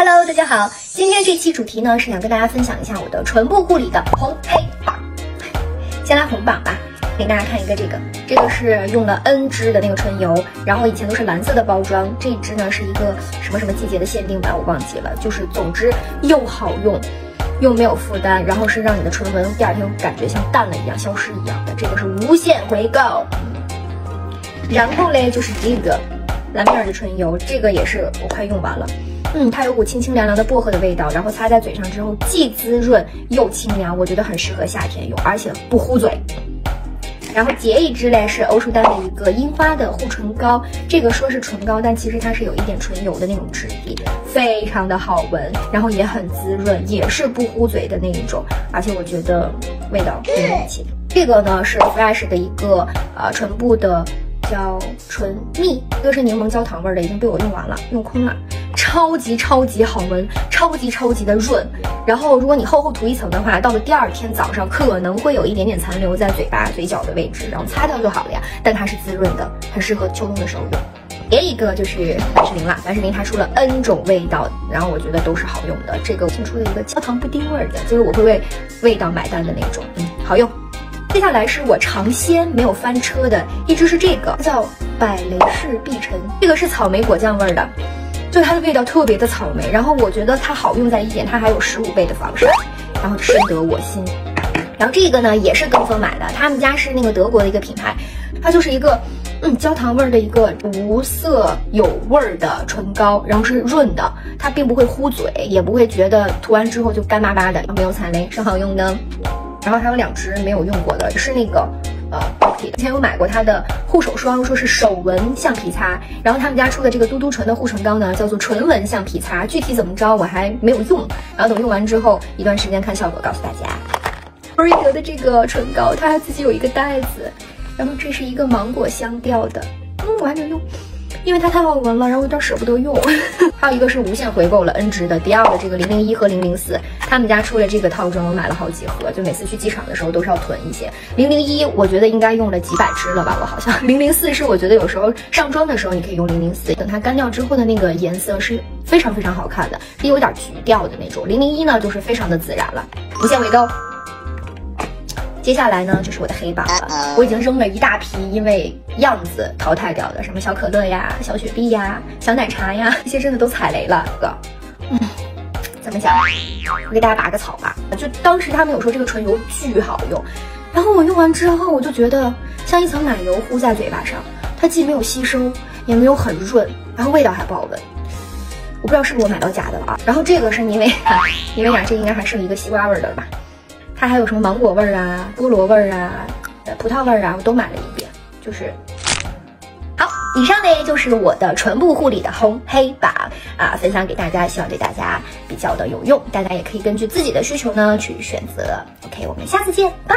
Hello，大家好，今天这期主题呢是想跟大家分享一下我的唇部护理的红黑榜。先来红榜吧，给大家看一个这个，这个是用了 N 支的那个唇油，然后以前都是蓝色的包装，这支呢是一个什么什么季节的限定版，我忘记了，就是总之又好用，又没有负担，然后是让你的唇纹第二天感觉像淡了一样消失一样的，这个是无限回购。然后嘞就是这个蓝面的唇油，这个也是我快用完了。嗯，它有股清清凉凉的薄荷的味道，然后擦在嘴上之后既滋润又清凉，我觉得很适合夏天用，而且不糊嘴。然后洁一支嘞是欧舒丹的一个樱花的护唇膏，这个说是唇膏，但其实它是有一点唇油的那种质地，非常的好闻，然后也很滋润，也是不糊嘴的那一种，而且我觉得味道很一切。这个呢是 Fresh 的一个呃唇部的叫唇蜜，这个是柠檬焦糖味的，已经被我用完了，用空了。超级超级好闻，超级超级的润。然后如果你厚厚涂一层的话，到了第二天早上可能会有一点点残留在嘴巴、嘴角的位置，然后擦掉就好了呀。但它是滋润的，很适合秋冬的时候用。别一个就是凡士林了，凡士林它出了 N 种味道，然后我觉得都是好用的。这个新出了一个焦糖布丁味的，就是我会为味道买单的那种，嗯，好用。接下来是我尝鲜没有翻车的，一支是这个叫百雷氏碧晨，这个是草莓果酱味的。就它的味道特别的草莓，然后我觉得它好用在一点，它还有十五倍的防晒，然后深得我心。然后这个呢也是跟风买的，他们家是那个德国的一个品牌，它就是一个嗯焦糖味的一个无色有味儿的唇膏，然后是润的，它并不会糊嘴，也不会觉得涂完之后就干巴巴的，没有踩雷，是好用的。然后还有两支没有用过的，是那个。呃，之前我买过它的护手霜，说是手纹橡皮擦，然后他们家出的这个嘟嘟唇的护唇膏呢，叫做唇纹橡皮擦，具体怎么着我还没有用，然后等用完之后一段时间看效果告诉大家。欧瑞德的这个唇膏，它自己有一个袋子，然后这是一个芒果香调的，嗯，我还没有用。因为它太好闻了，然后有点舍不得用。还有一个是无限回购了 N 支的迪奥的这个零零一和零零四，他们家出了这个套装，我买了好几盒，就每次去机场的时候都是要囤一些。零零一我觉得应该用了几百支了吧，我好像。零零四是我觉得有时候上妆的时候你可以用零零四，等它干掉之后的那个颜色是非常非常好看的，是有点橘调的那种。零零一呢就是非常的自然了，无限回购。接下来呢，就是我的黑榜了。我已经扔了一大批，因为样子淘汰掉的，什么小可乐呀、小雪碧呀、小奶茶呀，这些真的都踩雷了。哥，嗯，怎么讲？我给大家拔个草吧。就当时他们有说这个唇油巨好用，然后我用完之后，我就觉得像一层奶油糊在嘴巴上，它既没有吸收，也没有很润，然后味道还不好闻。我不知道是不是我买到假的了啊。然后这个是因为，因为呀，这应该还剩一个西瓜味的吧。它还有什么芒果味儿啊、菠萝味儿啊、葡萄味儿啊，我都买了一遍。就是好，以上呢就是我的唇部护理的红黑榜啊，分享给大家，希望对大家比较的有用。大家也可以根据自己的需求呢去选择。OK，我们下次见，拜。